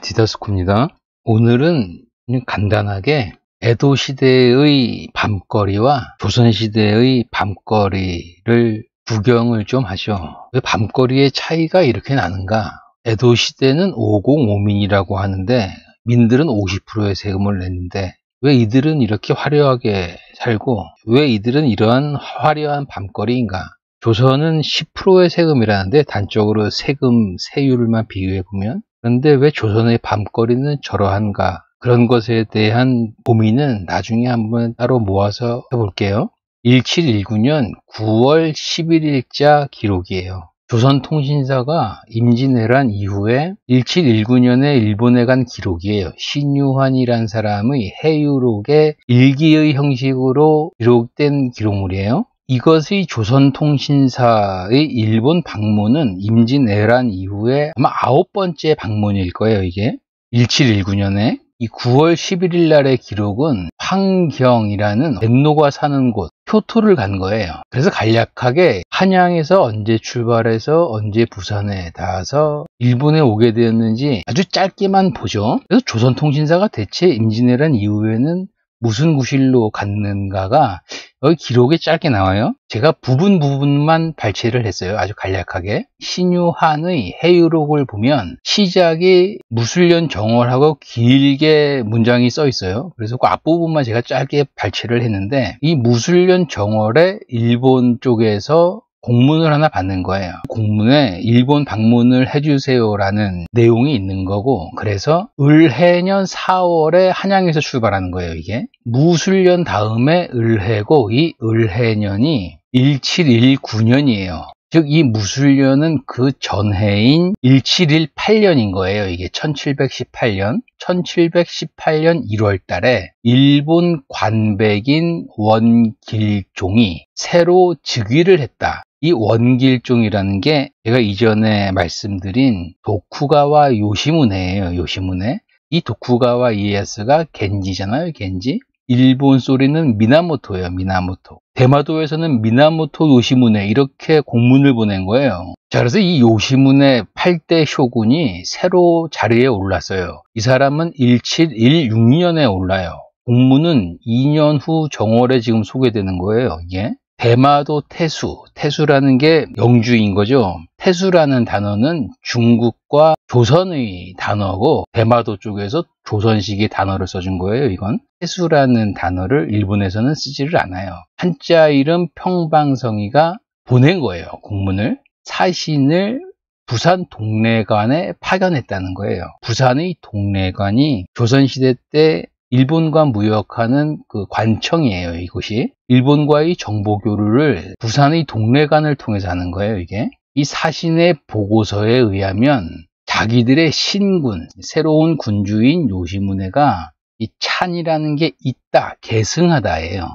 디더스코입니다. 오늘은 간단하게 에도 시대의 밤거리와 조선 시대의 밤거리를 구경을 좀 하죠. 왜 밤거리의 차이가 이렇게 나는가? 에도 시대는 505민이라고 하는데 민들은 50%의 세금을 냈는데 왜 이들은 이렇게 화려하게 살고 왜 이들은 이러한 화려한 밤거리인가? 조선은 10%의 세금이라는데 단적으로 세금 세율만 비교해 보면 그런데 왜 조선의 밤거리는 저러한가? 그런 것에 대한 고민은 나중에 한번 따로 모아서 해볼게요. 1719년 9월 11일자 기록이에요. 조선통신사가 임진왜란 이후에 1719년에 일본에 간 기록이에요. 신유환이란 사람의 해유록의 일기의 형식으로 기록된 기록물이에요. 이것의 조선통신사의 일본 방문은 임진왜란 이후에 아마 아홉 번째 방문일 거예요, 이게. 1719년에. 이 9월 11일 날의 기록은 황경이라는 넷노가 사는 곳 표토를 간 거예요. 그래서 간략하게 한양에서 언제 출발해서 언제 부산에 닿아서 일본에 오게 되었는지 아주 짧게만 보죠. 그래서 조선통신사가 대체 임진왜란 이후에는 무슨 구실로 갔는가가 여기 기록에 짧게 나와요. 제가 부분 부분만 발췌를 했어요. 아주 간략하게. 신유한의 해유록을 보면 시작이 무술년 정월하고 길게 문장이 써 있어요. 그래서 그 앞부분만 제가 짧게 발췌를 했는데 이 무술년 정월에 일본 쪽에서 공문을 하나 받는 거예요. 공문에 일본 방문을 해주세요라는 내용이 있는 거고 그래서 을해년 4월에 한양에서 출발하는 거예요. 이게 무술년 다음에 을해고 이 을해년이 1719년이에요. 즉, 이 무술년은 그 전해인 1718년인 거예요. 이게 1718년. 1718년 1월 달에 일본 관백인 원길종이 새로 즉위를 했다. 이 원길종이라는 게 제가 이전에 말씀드린 도쿠가와 요시무네예요. 요시무네. 이 도쿠가와 이에야스가 겐지잖아요. 겐지. 일본 소리는 미나모토예요. 미나모토. 대마도에서는 미나모토 요시무네 이렇게 공문을 보낸 거예요. 자, 그래서 이 요시무네 8대 쇼군이 새로 자리에 올랐어요. 이 사람은 1716년에 올라요. 공문은 2년 후 정월에 지금 소개되는 거예요. 이게. 대마도 태수, 태수라는 게 영주인 거죠. 태수라는 단어는 중국과 조선의 단어고 대마도 쪽에서 조선식의 단어를 써준 거예요. 이건 태수라는 단어를 일본에서는 쓰지를 않아요. 한자 이름 평방성이가 보낸 거예요. 공문을 사신을 부산 동래관에 파견했다는 거예요. 부산의 동래관이 조선시대 때 일본과 무역하는 그 관청이에요, 이곳이. 일본과의 정보 교류를 부산의 동래관을 통해서 하는 거예요, 이게. 이 사신의 보고서에 의하면 자기들의 신군, 새로운 군주인 요시무네가 이 찬이라는 게 있다, 계승하다예요.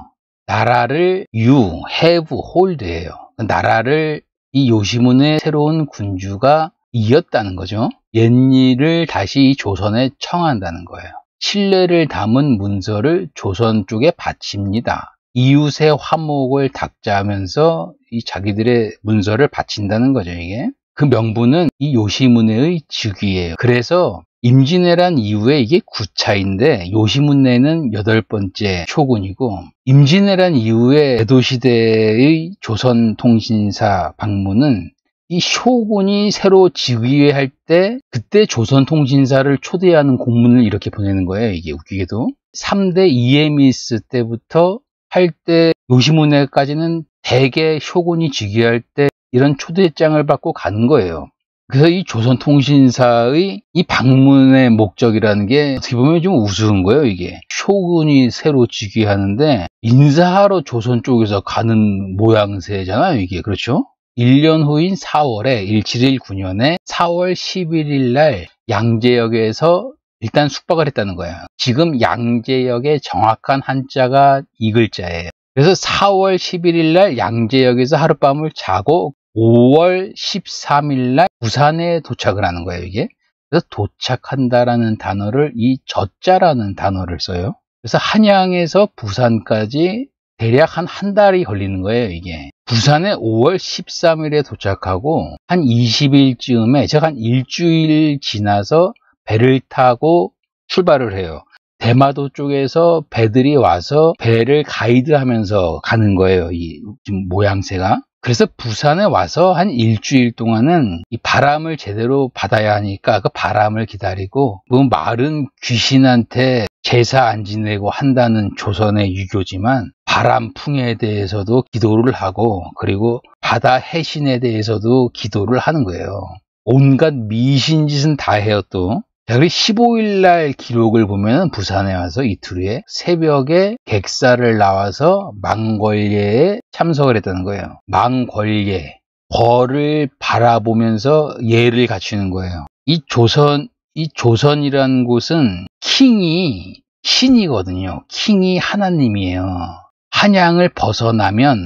나라를 유, 해부, 홀드예요. 나라를 이 요시무네 새로운 군주가 이었다는 거죠. 옛일을 다시 조선에 청한다는 거예요. 신뢰를 담은 문서를 조선 쪽에 바칩니다. 이웃의 화목을 닥자하면서 이 자기들의 문서를 바친다는 거죠, 이게. 그 명분은 이 요시문네의 즉위예요. 그래서 임진왜란 이후에 이게 9차인데 요시문네는 여덟 번째 초군이고 임진왜란 이후에 에도시대의 조선통신사 방문은 이 쇼군이 새로 즉위할 때 그때 조선 통신사를 초대하는 공문을 이렇게 보내는 거예요. 이게 웃기게도 3대 이에미스 때부터 8대 요시무네까지는 대개 쇼군이 즉위할 때 이런 초대장을 받고 가는 거예요. 그래서 이 조선통신사의 이 방문의 목적이라는 게 어떻게 보면 좀 우스운 거예요, 이게. 쇼군이 새로 즉위하는데 인사하러 조선 쪽에서 가는 모양새잖아요, 이게. 그렇죠? 1년 후인 4월에 1719년에 4월 11일 날 양재역에서 일단 숙박을 했다는 거예요. 지금 양재역의 정확한 한자가 이 글자예요. 그래서 4월 11일 날 양재역에서 하룻밤을 자고 5월 13일 날 부산에 도착을 하는 거예요, 이게. 그래서 도착한다라는 단어를 이 저자라는 단어를 써요. 그래서 한양에서 부산까지 대략 한 한 달이 걸리는 거예요, 이게. 부산에 5월 13일에 도착하고 한 20일쯤에 제가 한 일주일 지나서 배를 타고 출발을 해요. 대마도 쪽에서 배들이 와서 배를 가이드하면서 가는 거예요. 이 모양새가. 그래서 부산에 와서 한 일주일 동안은 이 바람을 제대로 받아야 하니까 그 바람을 기다리고 그 말은 귀신한테 제사 안 지내고 한다는 조선의 유교지만 바람풍에 대해서도 기도를 하고 그리고 바다 해신에 대해서도 기도를 하는 거예요. 온갖 미신짓은 다 해요 또. 자, 그리고 15일 날 기록을 보면 부산에 와서 이틀 후에 새벽에 객사를 나와서 망궐예에 참석을 했다는 거예요. 망궐예. 벌을 바라보면서 예를 갖추는 거예요. 이 조선, 이 조선이라는 곳은 킹이 신이거든요. 킹이 하나님이에요. 한양을 벗어나면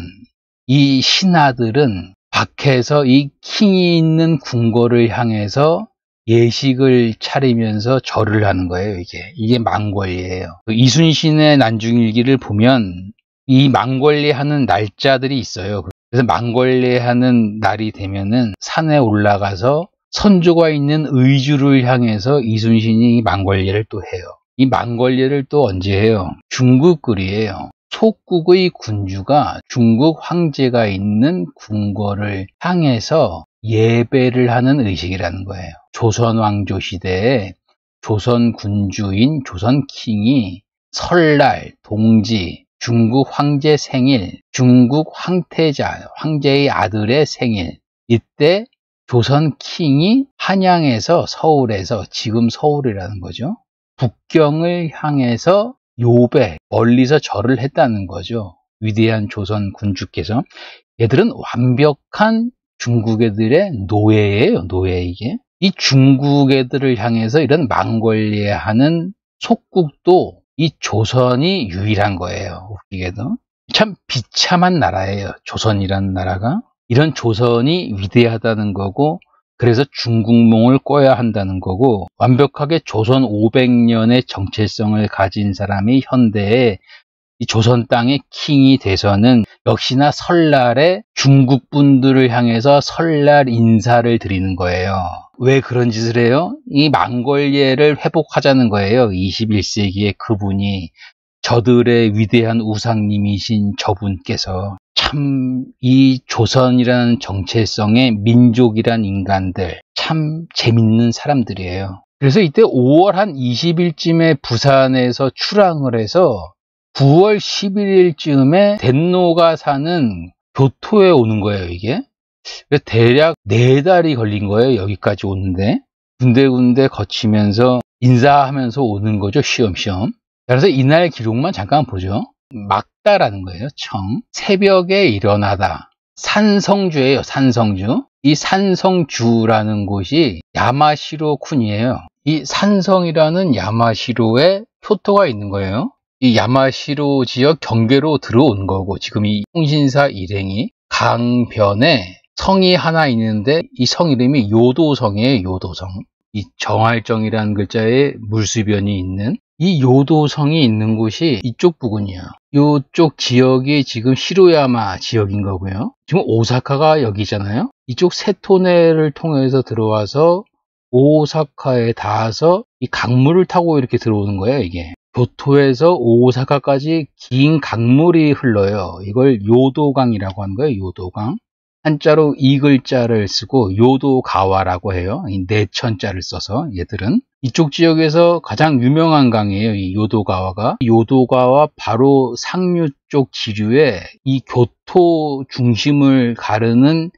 이 신하들은 밖에서 이 킹이 있는 궁궐을 향해서 예식을 차리면서 절을 하는 거예요, 이게. 이게 망궐리예요. 그 이순신의 난중일기를 보면 이 망궐리 하는 날짜들이 있어요. 그래서 망궐리 하는 날이 되면은 산에 올라가서 선조가 있는 의주를 향해서 이순신이 망궐리를 또 해요. 이 망궐리를 또 언제 해요? 중국 글이에요. 속국의 군주가 중국 황제가 있는 궁궐을 향해서 예배를 하는 의식이라는 거예요. 조선 왕조 시대에 조선 군주인 조선 킹이 설날, 동지, 중국 황제 생일, 중국 황태자, 황제의 아들의 생일, 이때 조선 킹이 한양에서 서울에서 지금 서울이라는 거죠. 북경을 향해서 요배, 멀리서 절을 했다는 거죠. 위대한 조선 군주께서. 얘들은 완벽한 중국 애들의 노예예요, 노예 이게. 이 중국 애들을 향해서 이런 망골리하는 속국도 이 조선이 유일한 거예요. 웃기게도. 참 비참한 나라예요. 조선이라는 나라가. 이런 조선이 위대하다는 거고 그래서 중국몽을 꿔야 한다는 거고 완벽하게 조선 500년의 정체성을 가진 사람이 현대에 이 조선 땅의 킹이 돼서는 역시나 설날에 중국 분들을 향해서 설날 인사를 드리는 거예요. 왜 그런 짓을 해요? 이 망골예를 회복하자는 거예요. 21세기에 그분이 저들의 위대한 우상님이신 저분께서 참 이 조선이라는 정체성의 민족이란 인간들 참 재밌는 사람들이에요. 그래서 이때 5월 한 20일쯤에 부산에서 출항을 해서 9월 11일쯤에 덴노가 사는 교토에 오는 거예요, 이게. 대략 4달이 걸린 거예요, 여기까지 오는데. 군데군데 거치면서 인사하면서 오는 거죠, 쉬엄쉬엄. 그래서 이날 기록만 잠깐 보죠. 막다라는 거예요, 청. 새벽에 일어나다. 산성주예요, 산성주. 이 산성주라는 곳이 야마시로 쿤이에요. 이 산성이라는 야마시로에 표토가 있는 거예요. 이 야마시로 지역 경계로 들어온 거고 지금 이 통신사 일행이 강변에 성이 하나 있는데 이 성 이름이 요도성이에요. 요도성. 이 정할정이라는 글자에 물수변이 있는 이 요도성이 있는 곳이 이쪽 부근이에요. 이쪽 지역이 지금 시로야마 지역인 거고요. 지금 오사카가 여기잖아요. 이쪽 세토네를 통해서 들어와서 오사카에 닿아서 이 강물을 타고 이렇게 들어오는 거예요, 이게. 교토에서 오사카까지 긴 강물이 흘러요. 이걸 요도강이라고 하는 거예요. 요도강. 한자로 이 글자를 쓰고 요도가와라고 해요. 이 내천자를 써서 얘들은 이쪽 지역에서 가장 유명한 강이에요. 이 요도가와가 요도가와 바로 상류 쪽 지류에 이 교토 중심을 가르는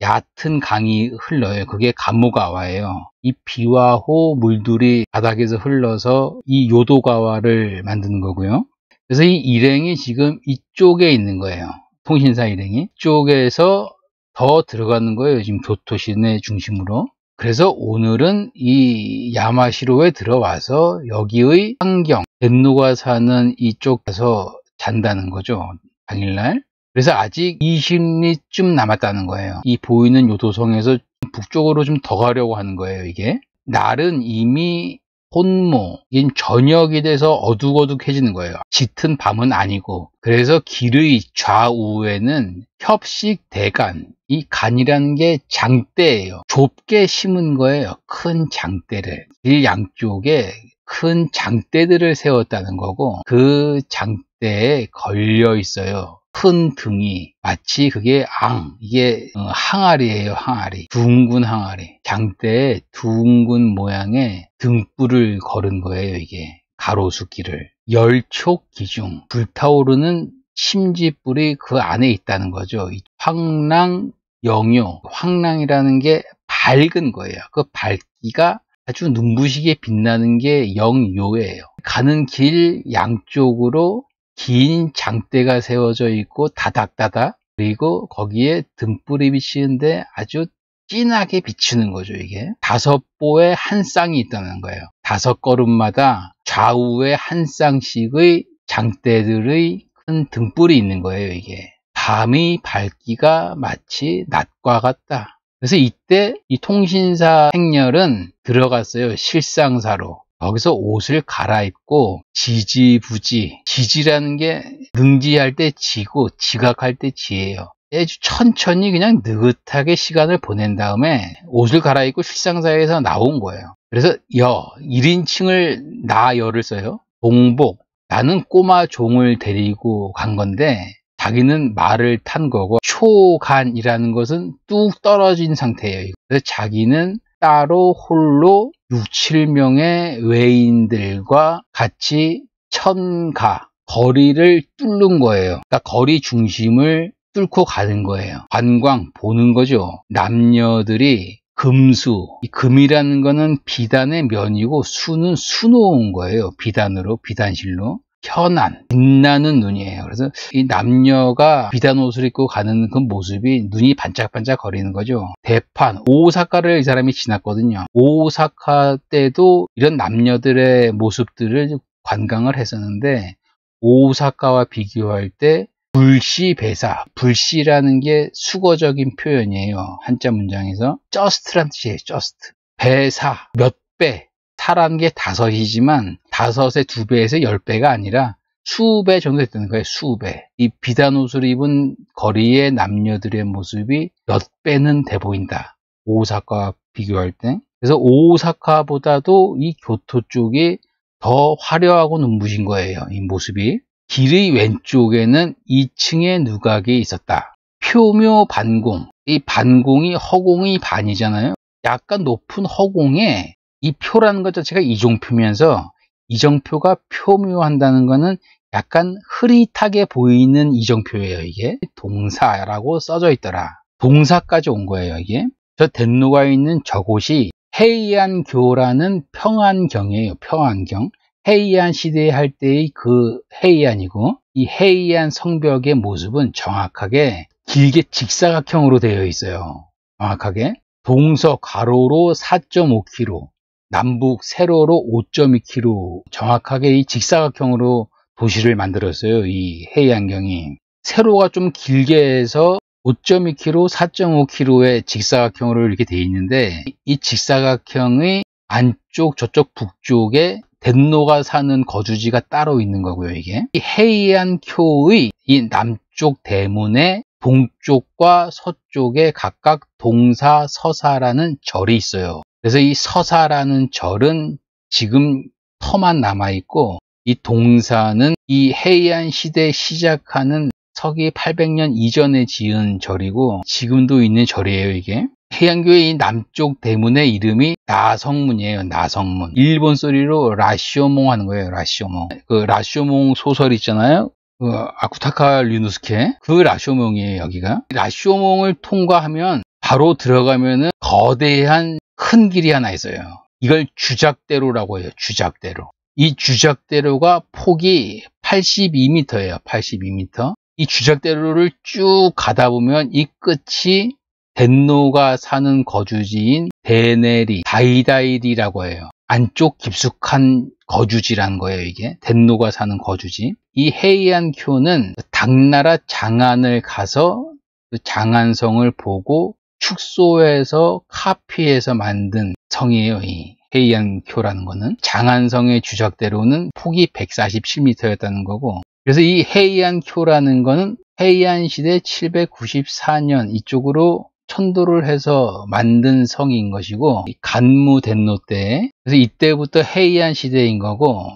얕은 강이 흘러요. 그게 가모가와예요. 이 비와 호 물들이 바닥에서 흘러서 이 요도가와를 만드는 거고요. 그래서 이 일행이 지금 이쪽에 있는 거예요. 통신사 일행이. 이쪽에서 더 들어가는 거예요. 지금 교토 시내 중심으로. 그래서 오늘은 이 야마시로에 들어와서 여기의 환경, 덴노가 사는 이쪽에서 잔다는 거죠. 당일날. 그래서 아직 20리쯤 남았다는 거예요. 이 보이는 요도성에서 북쪽으로 좀 더 가려고 하는 거예요, 이게. 날은 이미 혼모, 저녁이 돼서 어둑어둑해지는 거예요. 짙은 밤은 아니고. 그래서 길의 좌우에는 협식 대간, 이 간이라는 게 장대예요. 좁게 심은 거예요. 큰 장대를. 길 양쪽에 큰 장대들을 세웠다는 거고 그 장대에 걸려 있어요. 큰 등이 마치 그게 앙 이게 어, 항아리예요 항아리 둥근 항아리 장대에 둥근 모양의 등불을 걸은 거예요 이게 가로수길을 열촉 기중 불타오르는 심지불이 그 안에 있다는 거죠 황랑 영요 황랑이라는 게 밝은 거예요. 그 밝기가 아주 눈부시게 빛나는 게 영요예요. 가는 길 양쪽으로 긴 장대가 세워져 있고 다닥다닥 그리고 거기에 등불이 비치는데 아주 진하게 비치는 거죠 이게. 다섯 보의 한 쌍이 있다는 거예요. 다섯 걸음마다 좌우에 한 쌍씩의 장대들의 큰 등불이 있는 거예요 이게 밤의 밝기가 마치 낮과 같다. 그래서 이때 이 통신사 행렬은 들어갔어요 실상사로. 거기서 옷을 갈아입고 지지부지 지지라는 게 능지할 때 지고 지각할 때 지예요. 아주 천천히 그냥 느긋하게 시간을 보낸 다음에 옷을 갈아입고 실상사에서 나온 거예요. 그래서 여 1인칭을 나 여를 써요. 동복. 나는 꼬마 종을 데리고 간 건데 자기는 말을 탄 거고 초간이라는 것은 뚝 떨어진 상태예요 그래서 자기는 따로 홀로 6, 7명의 외인들과 같이 천가, 거리를 뚫는 거예요. 그러니까 거리 중심을 뚫고 가는 거예요. 관광, 보는 거죠. 남녀들이 금수, 이 금이라는 거는 비단의 면이고 수는 수놓은 거예요. 비단으로, 비단실로. 현안, 빛나는 눈이에요. 그래서 이 남녀가 비단 옷을 입고 가는 그 모습이 눈이 반짝반짝 거리는 거죠. 대판, 오사카를 이 사람이 지났거든요. 오사카 때도 이런 남녀들의 모습들을 관광을 했었는데 오사카와 비교할 때 불시 배사, 불시라는 게 수거적인 표현이에요. 한자 문장에서 just란 뜻이에요. just. 배사, 몇 배, 사라는 게 다섯이지만 다섯의 두 배에서 열 배가 아니라 수배 정도 됐다는 거예요. 수배. 이 비단 옷을 입은 거리의 남녀들의 모습이 몇 배는 돼 보인다. 오사카와 비교할 때. 그래서 오사카보다도 이 교토 쪽이 더 화려하고 눈부신 거예요. 이 모습이. 길의 왼쪽에는 2층의 누각이 있었다. 표묘 반공. 이 반공이 허공이 반이잖아요. 약간 높은 허공에 이 표라는 것 자체가 이종표면서 이정표가 표묘한다는 것은 약간 흐릿하게 보이는 이정표예요 이게. 동사라고 써져 있더라. 동사까지 온 거예요 이게. 저 덴노가 있는 저곳이 헤이안교라는 평안경이에요 평안경. 헤이안 시대에 할 때의 그 헤이안이고 이 헤이안 성벽의 모습은 정확하게 길게 직사각형으로 되어 있어요. 정확하게. 동서 가로로 4.5km 남북 세로로 5.2km 정확하게 이 직사각형으로 도시를 만들었어요. 이 해양경이. 세로가 좀 길게 해서 5.2km, 4.5km의 직사각형으로 이렇게 되어 있는데 이 직사각형의 안쪽 저쪽 북쪽에 덴노가 사는 거주지가 따로 있는 거고요. 이게 이 헤이안교의 이 남쪽 대문에 동쪽과 서쪽에 각각 동사, 서사라는 절이 있어요. 그래서 이 서사라는 절은 지금 터만 남아있고 이 동사는 이 해이안 시대 시작하는 서기 800년 이전에 지은 절이고 지금도 있는 절이에요 이게. 해양교의 이 남쪽 대문의 이름이 나성문이에요 나성문. 일본 소리로 라시오몽 하는 거예요 라시오몽. 그 라시오몽 소설 있잖아요. 그 아쿠타카 류누스케. 그 라시오몽이에요 여기가. 라시오몽을 통과하면 바로 들어가면은 거대한 큰 길이 하나 있어요. 이걸 주작대로라고 해요. 주작대로. 이 주작대로가 폭이 82m예요. 82m. 이 주작대로를 쭉 가다 보면 이 끝이 덴노가 사는 거주지인 데네리, 다이다이리라고 해요. 안쪽 깊숙한 거주지라는 거예요, 이게. 덴노가 사는 거주지. 이 헤이안교는 당나라 장안을 가서 그 장안성을 보고 축소해서 카피해서 만든. 이 헤이안교라는 거는 장안성의 주작대로는 폭이 147m였다는 거고 그래서 이 헤이안쿄라는 거는 헤이안 시대 794년 이쪽으로 천도를 해서 만든 성인 것이고 간무 덴노 때 그래서 이때부터 헤이안 시대인 거고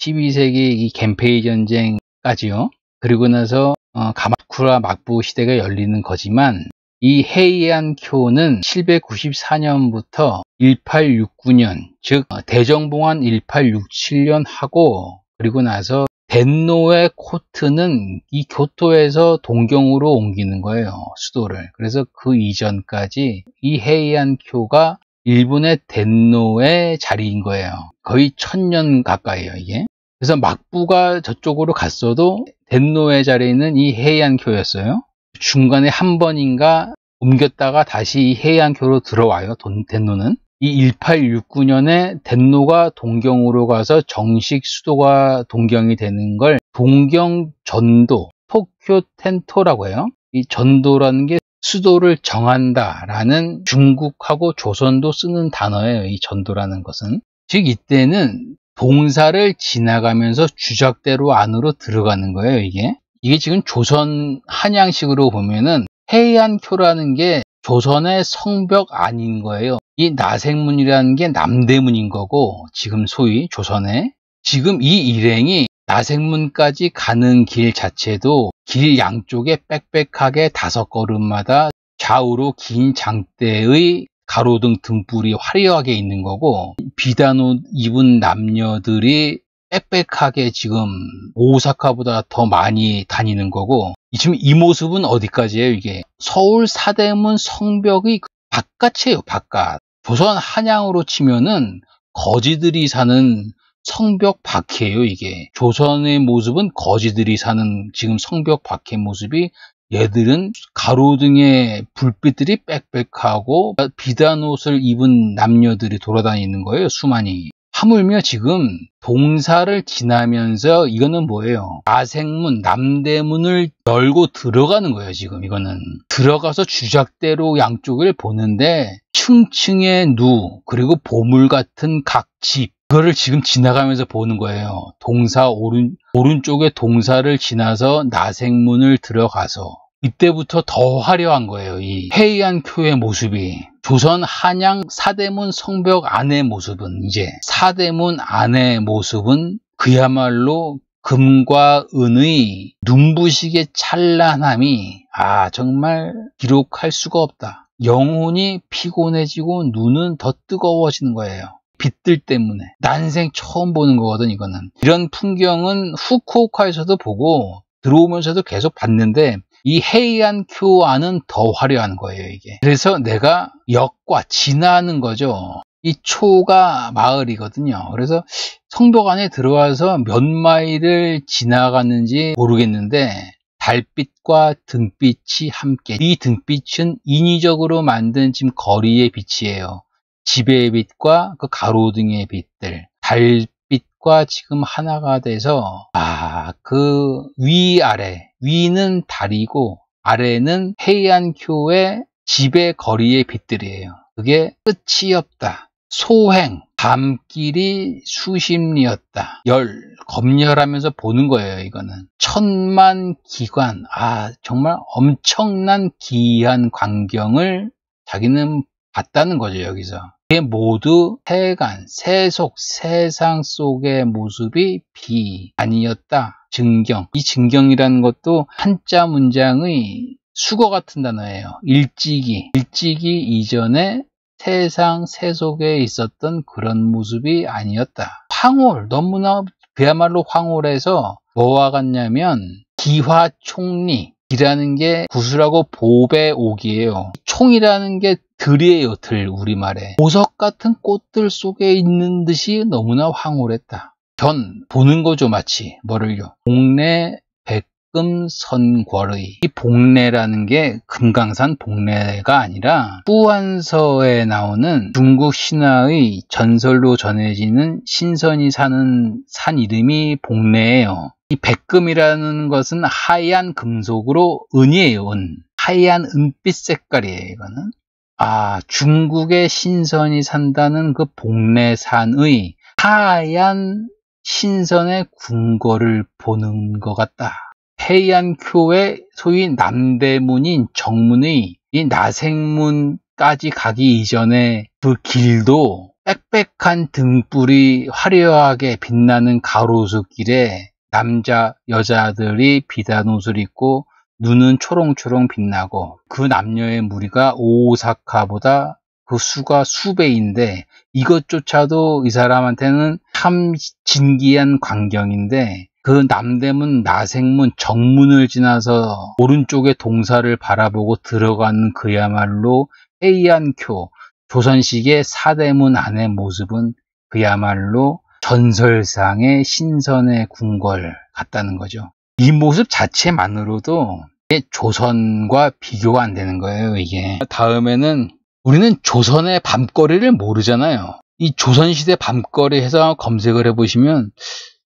12세기 이 겐페이 전쟁까지요. 그리고 나서 어, 가마쿠라 막부 시대가 열리는 거지만 이 헤이안 쿄는 794년부터 1869년 즉 어, 대정봉환 1867년 하고 그리고 나서 덴노의 코트는 이 교토에서 동경으로 옮기는 거예요. 수도를. 그래서 그 이전까지 이 헤이안 쿄가 일본의 덴노의 자리인 거예요. 거의 천년 가까이에요, 이게. 그래서 막부가 저쪽으로 갔어도 덴노의 자리는 이 헤이안 쿄였어요. 중간에 한 번인가 옮겼다가 다시 이 헤이안쿄로 들어와요, 덴노는. 이 1869년에 덴노가 동경으로 가서 정식 수도가 동경이 되는 걸 동경 전도, 토쿄 텐토라고 해요. 이 전도라는 게 수도를 정한다라는 중국하고 조선도 쓰는 단어예요. 이 전도라는 것은. 즉 이때는 동사를 지나가면서 주작대로 안으로 들어가는 거예요, 이게. 이게 지금 조선 한양식으로 보면은 해안교라는 게 조선의 성벽 아닌 거예요. 이 나생문이라는 게 남대문인 거고 지금 소위 조선에 지금 이 일행이 나생문까지 가는 길 자체도 길 양쪽에 빽빽하게 다섯 걸음마다 좌우로 긴 장대의 가로등 등불이 화려하게 있는 거고 비단옷 입은 남녀들이 빽빽하게 지금 오사카보다 더 많이 다니는 거고 지금 이 모습은 어디까지예요 이게? 서울 사대문 성벽의 바깥이에요 바깥. 조선 한양으로 치면은 거지들이 사는 성벽 밖이에요 이게. 조선의 모습은 거지들이 사는 지금 성벽 밖의 모습이 얘들은 가로등에 불빛들이 빽빽하고 비단 옷을 입은 남녀들이 돌아다니는 거예요 수많이 하물며 지금 동사를 지나면서 이거는 뭐예요? 아생문, 남대문을 열고 들어가는 거예요, 지금 이거는. 들어가서 주작대로 양쪽을 보는데 층층의 누, 그리고 보물 같은 각 집, 그거를 지금 지나가면서 보는 거예요. 동사 오른, 오른쪽에 동사를 지나서 나생문을 들어가서 이때부터 더 화려한 거예요. 이 해이안교의 모습이. 조선 한양 사대문 성벽 안의 모습은 이제 사대문 안의 모습은 그야말로 금과 은의 눈부시게 찬란함이 아 정말 기록할 수가 없다. 영혼이 피곤해지고 눈은 더 뜨거워지는 거예요. 빛들 때문에 난생 처음 보는 거거든 이거는 이런 풍경은 후쿠오카에서도 보고 들어오면서도 계속 봤는데 이 헤이안 큐안은 더 화려한 거예요, 이게. 그래서 내가 역과 지나는 거죠. 이 초가 마을이거든요. 그래서 성벽 안에 들어와서 몇 마일을 지나갔는지 모르겠는데 달빛과 등빛이 함께 이 등빛은 인위적으로 만든 지금 거리의 빛이에요. 지배의 빛과 그 가로등의 빛들 달빛과 지금 하나가 돼서 아 그 위아래 위는 달이고 아래는 해안교의 집의 거리의 빛들이에요. 그게 끝이 없다. 소행, 밤길이 수심리였다. 열, 검열하면서 보는 거예요, 이거는. 천만 기관, 아, 정말 엄청난 기이한 광경을 자기는 봤다는 거죠, 여기서. 이게 모두 세간, 세속, 세상 속의 모습이 비 아니었다. 증경. 이 증경이라는 것도 한자 문장의 수거 같은 단어예요. 일찍이. 일찍이 이전에 세상 세속에 있었던 그런 모습이 아니었다. 황홀. 너무나 그야말로 황홀해서 뭐와 같냐면 기화총리. 이라는 게 구슬하고 보배 옥이에요. 총이라는 게 들이에요, 들, 우리말에. 보석 같은 꽃들 속에 있는 듯이 너무나 황홀했다. 견 보는 거죠 마치. 뭐를요? 복내 백금 선궐의. 이 복내라는 게 금강산 복내가 아니라 후안서에 나오는 중국 신화의 전설로 전해지는 신선이 사는 산 이름이 복내예요. 이 백금이라는 것은 하얀 금속으로 은이에요 은. 하얀 은빛 색깔이에요 이거는 아 중국의 신선이 산다는 그 복내산의 하얀 신선의 궁궐을 보는 것 같다. 해안교의 소위 남대문인 정문의 이 나생문까지 가기 이전에 그 길도 빽빽한 등불이 화려하게 빛나는 가로수 길에 남자, 여자들이 비단 옷을 입고 눈은 초롱초롱 빛나고 그 남녀의 무리가 오사카보다 그 수가 수배인데 이것조차도 이 사람한테는 참 진기한 광경인데 그 남대문 나생문 정문을 지나서 오른쪽에 동사를 바라보고 들어가는 그야말로 헤이안교 조선식의 사대문 안의 모습은 그야말로 전설상의 신선의 궁궐 같다는 거죠. 이 모습 자체만으로도 조선과 비교가 안 되는 거예요, 이게. 다음에는 우리는 조선의 밤거리를 모르잖아요. 이 조선시대 밤거리 해서 검색을 해보시면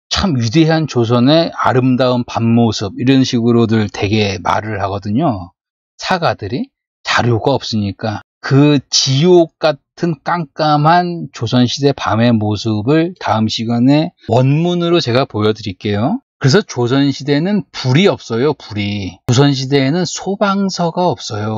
참 위대한 조선의 아름다운 밤모습 이런 식으로들 되게 말을 하거든요. 사가들이 자료가 없으니까 그 지옥 같은 깜깜한 조선시대 밤의 모습을 다음 시간에 원문으로 제가 보여드릴게요. 그래서 조선시대는 불이 없어요, 불이. 조선시대에는 소방서가 없어요.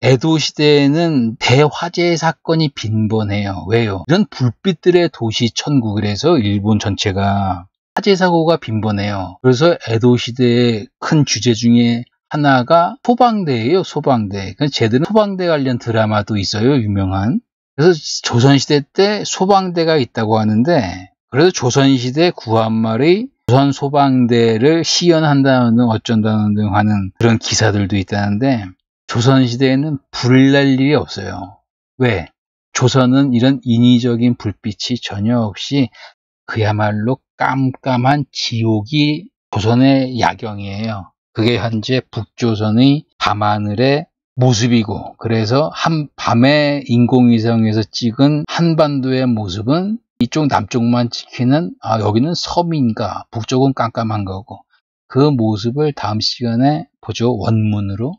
에도 시대에는 대화재 사건이 빈번해요. 왜요? 이런 불빛들의 도시 천국이라서 일본 전체가 화재 사고가 빈번해요. 그래서 에도 시대의 큰 주제 중에 하나가 소방대예요. 소방대. 제대로 소방대 관련 드라마도 있어요. 유명한. 그래서 조선시대 때 소방대가 있다고 하는데 그래서 조선시대 구한말의 조선 소방대를 시연한다는 등 어쩐다는 등 하는 그런 기사들도 있다는데 조선시대에는 불날 일이 없어요. 왜? 조선은 이런 인위적인 불빛이 전혀 없이 그야말로 깜깜한 지옥이 조선의 야경이에요. 그게 현재 북조선의 밤하늘의 모습이고 그래서 한 밤에 인공위성에서 찍은 한반도의 모습은 이쪽 남쪽만 찍히는 아 여기는 섬인가? 북쪽은 깜깜한 거고. 그 모습을 다음 시간에 보죠. 원문으로